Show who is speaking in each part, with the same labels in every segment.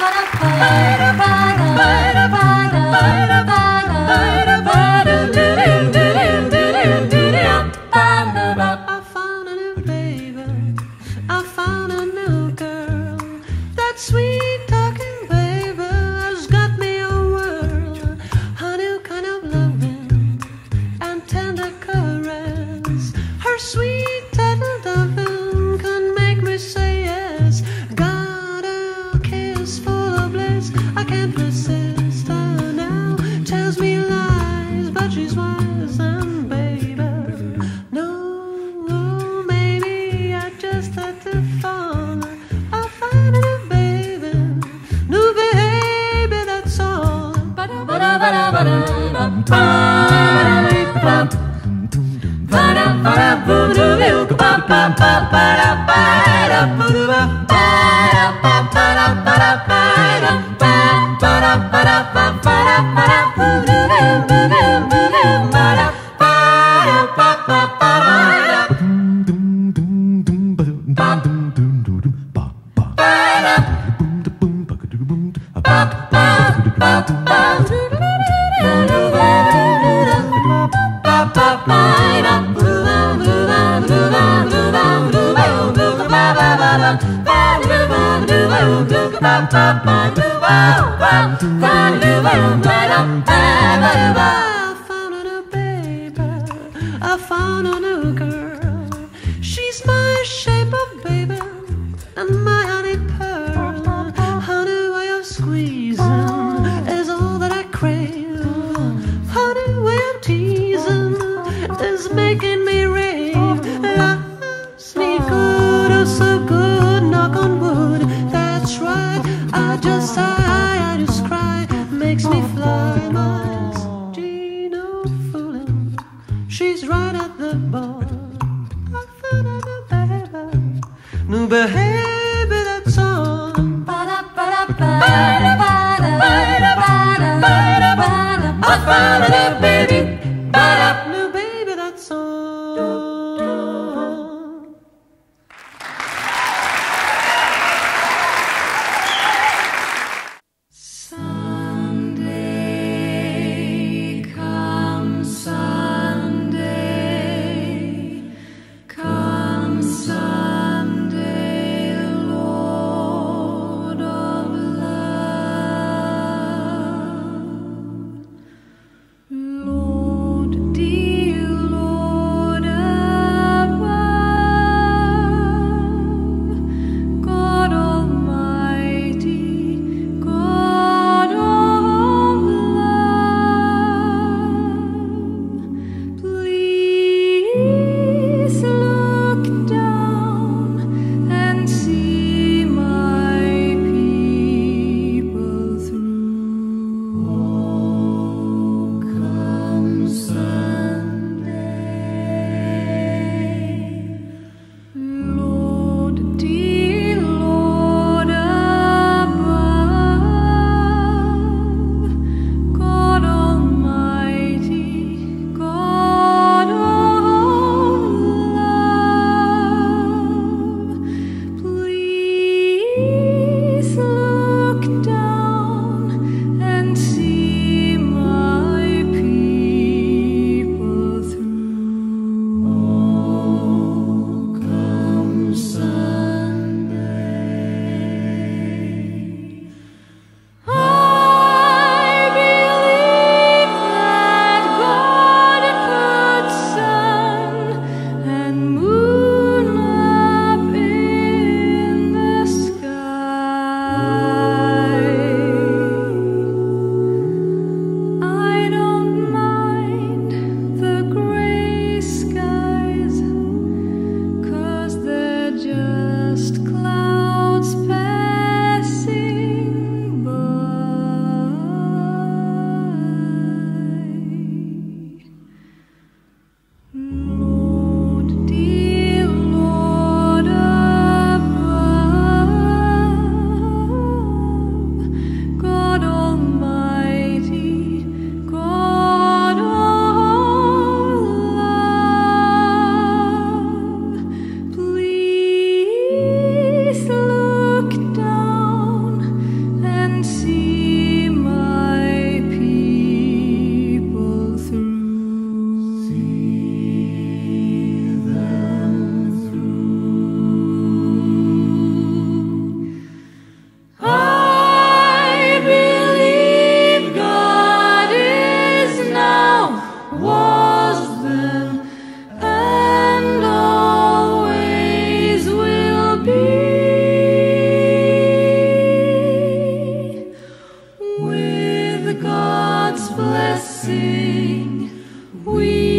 Speaker 1: gonna play. do ba. I found a new baby. I found a new girl. She's my shape of baby and my honey pearl. Honey way squeezing is all that I crave. Honey way teasing is making me rave. Oh, so good, oh so good.
Speaker 2: love. blessing. We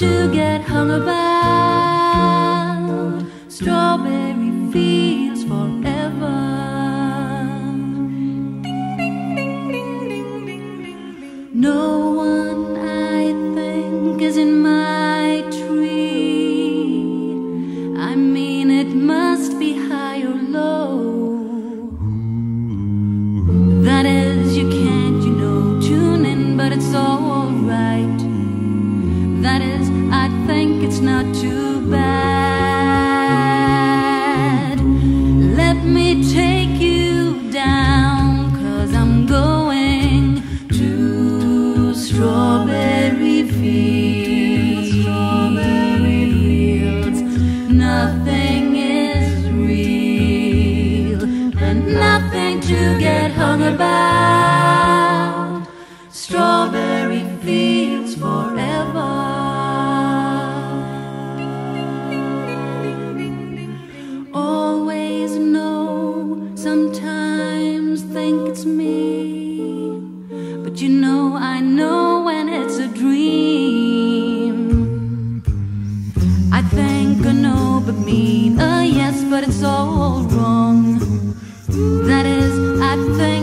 Speaker 2: to get hung about. it feels forever. Always know, sometimes think it's me, but you know I know when it's a dream. I think I know, but mean a yes, but it's all wrong. That is, I think.